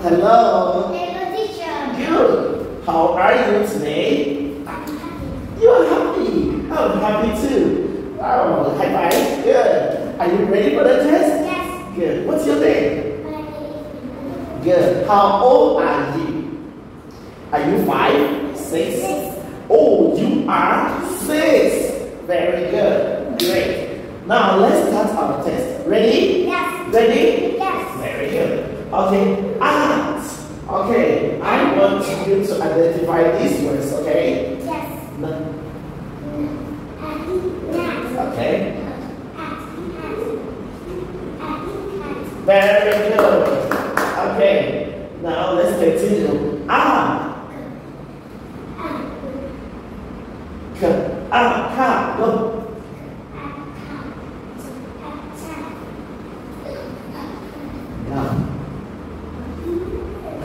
Hello. Hello, teacher. Good. How are you today? You are happy. I'm happy too. Oh, high five. Good. Are you ready for the test? Yes. Good. What's your name Good. How old are you? Are you five? Six? Six. Oh, you are six. Very good. Great. Now let's start our test. Ready? Yes. Ready? Yes. Very good. Okay, Okay, I want you to identify these words, okay? Yes. N- Cat. Okay, very good. Okay, now let's continue. Ah, Ah, ah, ka, go. Now,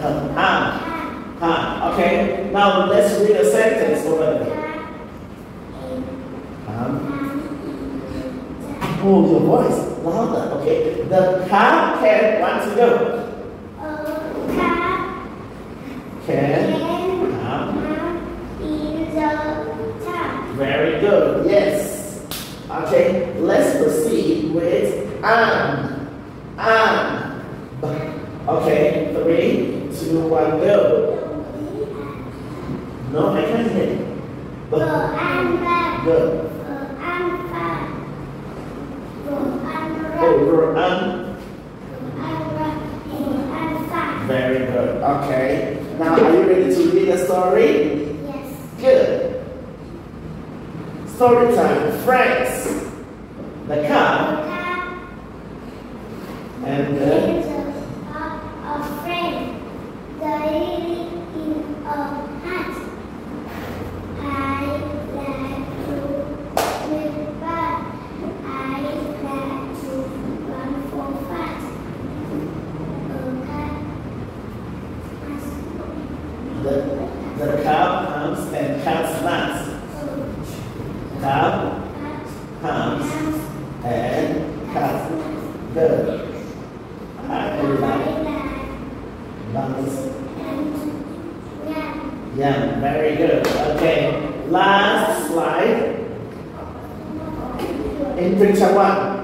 k, ah, ha. Okay, now let's read a sentence over there. Um, oh, your voice louder. Okay, the car can want to go. Can come. Very good. Yes. Okay, let's proceed with am. Am. Okay, three, two, one, go. No, I can't hear you. Good. Over am. Very good. Okay. Now, are you ready to read the story? Yes. Good. Story time. Friends. The car and the the, comes cuts nuts. Cow comes and I like nuts. Yeah, very good. Okay, last slide. In picture one.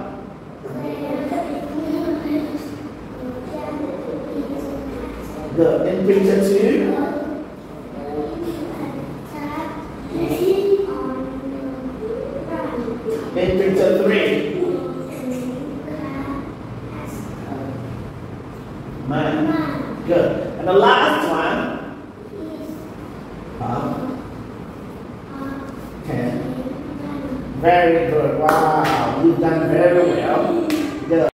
Good. In picture two. Picture three. Man. Good. And the last one. Huh? Okay. Very good. Wow. You've done very well. Good.